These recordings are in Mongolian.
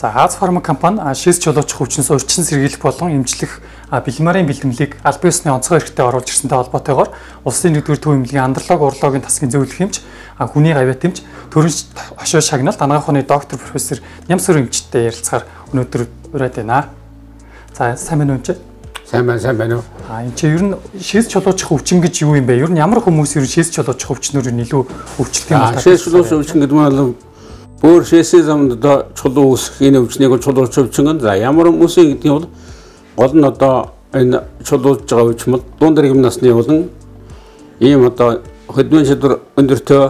За Аз фарма компани шээс чулууч хүчнээс урьдчилан сэргийлэх болон эмчлэх бэлмарын бэлтгэлийг аль биесны онцгой эрхтэй оруулж ирсэнтэй холбоотойгоор улсын нэгдүгээр төв эмнэлгийн андрлог урлагийн тасгийн зөвлөх хэмж хүний гавьяат эмч төрөнч хошоо шагналт анагаах ухааны доктор профессор Нямсүр эмчтэй ярилцахаар өнөөдөр ураад байна. За сайн байна уу эмч? Сайн байна, сайн байна уу? А энэ чи ер нь шээс чулуучих өвчин гэж юу юм бэ? Ер нь ямар хүмүүс ер нь шээс чулуучих өвчнөр нь илүү өвчлөлт юм байна? Шээс чулуучих өвчин гэдэг нь Өөр шээсээ замд одоо чулуу үүсэх энэ өвчнийг чулууч өвчин. За ямар хүмүүсийн гэдэг нь бол гол нь одоо энэ чулуулж байгаа өвчин бол дунд иргэм насны болон ийм одоо хөдөлмөрийн чадвар өндөртөө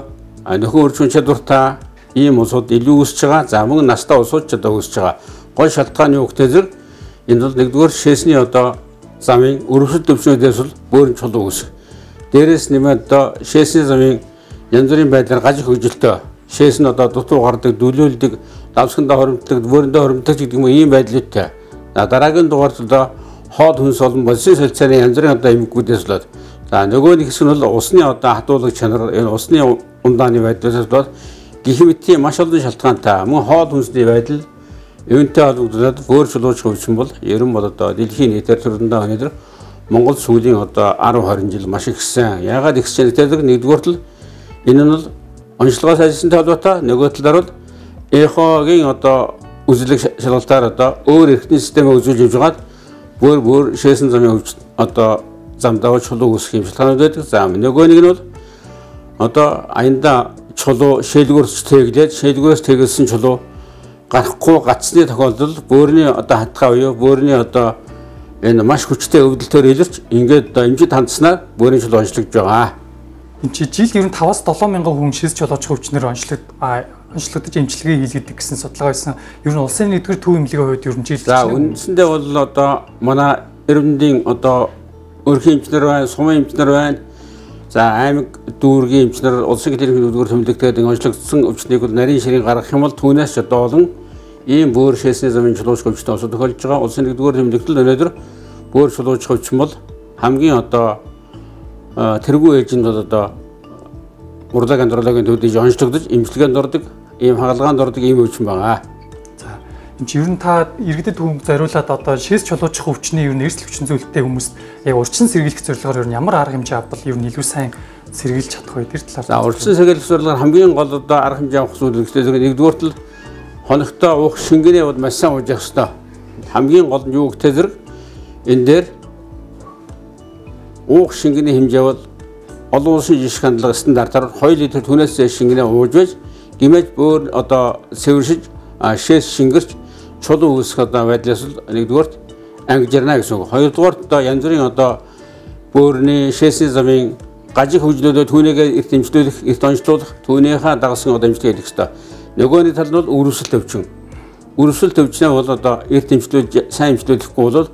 нөхөн үржин чадвартай ийм улсууд илүү өсөж байгаа. За мөн настай улсууд ч одоо өсөж байгаа. Гол шалтгаан юу гэхээр зэрэг энэ бол нэгдүгээр шээсний одоо замын өрөвсөлт өвчнүүдээс бол бөөрн чулуу үүсэх. Дээрээс нэмээд одоо шээсний замын янз бүрийн байдлаар гажих хөгжилтөө шээс нь одоо дутуу гардаг, дүлүүлдэг, давсгандаа хоримтдаг, вөөрэндөө хоримтдаг гэдэг юм ийм байдлуудтай. Дараагийн дугаард одоо хоол хүнс олон болсон солилцооны янз бүрийн одоо эмгэгүүдээс болоод за нөгөө нэг хэсэг нь бол усны одоо хадуулах чанар, энэ усны ундааны байдлаас болоод гэх мэтийн маш олон шалтгаантай. Мөн хоол хүнсний байдал юунтэй холбогдоод өөр чулууч хөвчин бол ерөн бол одоо дэлхийн нийтээр төрөндөө өнөөдөр Монгол сүүлийн одоо 10 20 жил маш ихсэн. Яагаад ихсэн гэдэг нэгдүгээр тал энэ нь бол онцлогоос ажилласантай холбоотой нөгөө талаар бол эхогийн одоо үзлэг шалгалтаар одоо өөр эрхтний системээ үзүүлж явж байгаад бүр бүр шээсэн замын хөвч одоо замдаа чулуу үүсэх юм шалтгаанууд байдаг. За нөгөө нэг нь бол одоо аянда чулуу шээлгүүрс тэглээд шээлгүүрээс тэгэлсэн чулуу гарахгүй гацсны тохиолдолд бөөрийн одоо хатгаа буюу бөөрийн одоо энэ маш хүчтэй өвдөлтөөр илэрч ингээд одоо эмчид хандсанаар бөөрийн чулуу онцлогдож байгаа. Энд чи жил ер нь 5-аас 7 мянган хүн шилж жолооч хөвчнөр онцлог онцлогдож эмчилгээ хийлгэдэг гэсэн судалгаа байсан. Ер нь улсын нэгдүгээр төв эмнэлгийн хувьд ер нь жил За үндсэндээ бол одоо манай эрдэмтдийн одоо өрхийн эмчнэр байна, сумын эмчнэр байна. За аймаг дүүргийн эмчнэр улсын гэрийн хөдөлгөөр тэмдэглэдэг онцлогдсон өвчнийг бол нарийн ширийн гаргах юм бол түүнээс ч одоо болон ийм бөөр шээсний замын чулууч хөвчтэй осод тохиолж байгаа. Улсын нэгдүгээр тэмдэглэл өнөөдөр бөөр чулууч хөвчин бол хамгийн одоо тэргүй ээжинд бол одоо урлаг андрологийн төвдөж онцлогдож эмчилгээнд ордог ийм хагалгаанд ордог ийм өвчин байгаа. За энэ чи ер нь та иргэдэд хүм зориулаад одоо шээс чулуучих өвчний ер нь эрсэл хүчин зүйлтэй хүмүүст яг урьдчилан сэргийлэх зорилгоор ер нь ямар арга хэмжээ авбал ер нь илүү сайн сэргийлж чадах вэ тэр талаар. За урьдчилан сэргийлэх зорилгоор хамгийн гол одоо арга хэмжээ авах зүйл гэхдээ нэгдүгээр тал хоногтой уух шингэнээ бол маш сайн ууж явах хэрэгтэй. Хамгийн гол нь юу гэхээр зэрэг энэ дээр уух шингэний хэмжээ бол олон улсын жишг хандлага стандартаар 2 литр түнээс зэш шингэнээ ууж байж гимэж бөөр одоо сэвэршиж шээс шингэрч чулуу үүсэх одоо байдлаас л нэгдүгээрт ангижирна гэсэн үг. Хоёрдугаарт одоо янз бүрийн одоо бөөрийн шээсний замын гажиг хөгжлөдөө түүнийгээ эрт дэмжлүүлэх, эрт онцлуулах, түүнийхээ дагсан одоо дэмжлэг хийх хэрэгтэй. Нөгөөний тал нь бол үрвсэл төвчин. Үрвсэл төвчнээ бол одоо эрт дэмжлүүлж сайн дэмжлүүлэхгүй бол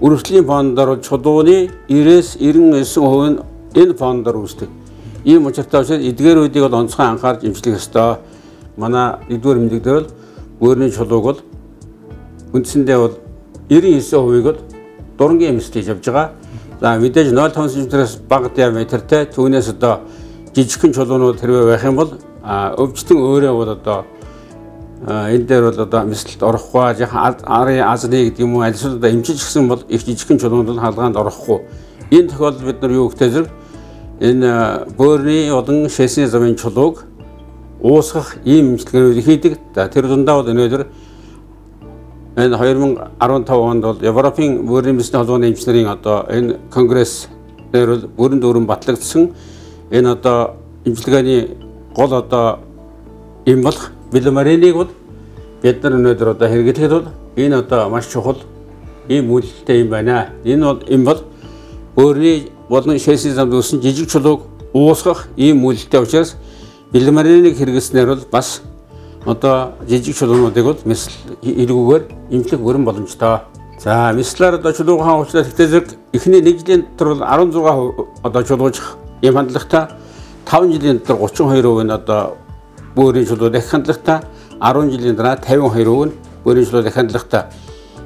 Үргэлжлэлийн фондор чулууны 90-99% нь энэ фондор үүсдэг. Ийм учиртай учраас эдгээрүүдийг бол онцгой анхаарч эмчлэх ёстой. Манай эдгээр мэдээлэл бол өөрийн чулууг бол үндсэндээ бол 99%-ийг бол дурангийн эмчилж явж байгаа. За мэдээж 0.5 см-аас бага диаметртэй түүнээс одоо жижигхэн чулуунууд хэрвээ байх юм бол өвчтөн өөрөө бол одоо энэ дээр бол одоо мэслэлд орохгүй яхан арын азны гэдэг юм уу аль эсвэл одоо эмчиж гисэн бол их жижигхэн чулуунд бол хаалгаанд орохгүй. Энэ тохиолдолд бид нар юу гэхтэй зэрэг энэ бөөрийн болон шээсний замын чулууг уусгах ийм эмчилгээнүүд хийдэг. За тэр дундаа бол өнөөдөр энэ 2015 онд бол Европын бөөрийн бизнес холбооны эмчнэрийн одоо энэ конгресс дээр бол бүрэн дүүрэн батлагдсан энэ одоо эмчилгээний гол одоо юм болох Билмариныг бол бид нар өнөөдөр одоо хэрэглэхэд бол энэ одоо маш чухал ийм үйлдэлтэй юм байна. Энэ бол энэ бол өөрийн болон шээсийн замд үүсэн жижиг чулууг уусгах ийм үйлдэлтэй учраас Билмариныг хэрэглэснээр бол бас одоо жижиг чулуунуудыг бол мэсл илгүүгээр эмчлэх бүрэн боломжтой. За мэслэр одоо чулууг хаан уучлаад ихтэй зэрэг эхний 1 жилийн дотор бол 16% одоо чулууж юм хандлагатай 5 жилийн дотор 32% нь одоо бөөрийн чулуу дахь хандлагатай 10 жилийн дараа 52% нь бөөрийн чулуу дахь хандлагатай.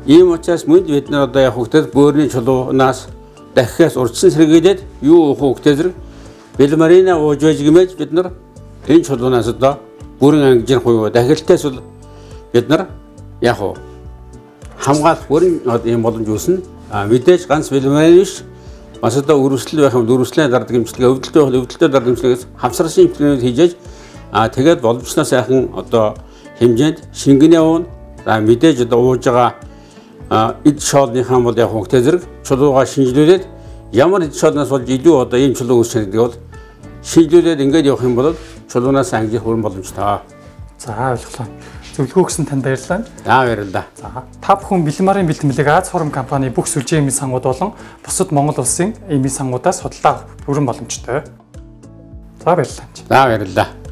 Ийм учраас мөн бид нар одоо яг хөвгтөд бөөрийн чулуунаас дахиас урдсан сэргийлээд юу уух хөвгтөд зэрэг бэлмарина ууж байж гэмэж бид нар энэ чулуунаас одоо бүрэн ангижийн хувь дахилтаас бол бид нар яг уу хамгаалах бүрэн ийм боломж үүснэ. А мэдээж ганц бэлмэн биш бас одоо өрөвсөл байх юм өрөвслийн дардаг имчилгээ өвдөлтөй байх өвдөлтөй дардаг имчилгээс хамсарсан имчилгээнүүд хийжээж а тэгээд боломжноос сайхан одоо хэмжээнд шингэний уун за мэдээж одоо ууж байгаа эд шоолныхаа бол яг хөнгөтэй зэрэг чулууга шинжилүүлээд ямар эд шоолноос болж илүү одоо ийм чулуу үүсэх гэдэг бол шинжилүүлээд ингээд явах юм бол чулуунаас ангих бүрэн боломжтой. За ойлголоо. Зөвлөгөө өгсөн танд баярлалаа. За баярлалаа. За та бүхэн Бэлмарын бэлтгэлэг Аз форум компани бүх сүлжээ эмийн сангууд болон бусад Монгол улсын эмийн сангуудаас судалгаа авах бүрэн боломжтой. За баярлалаа. За баярлалаа.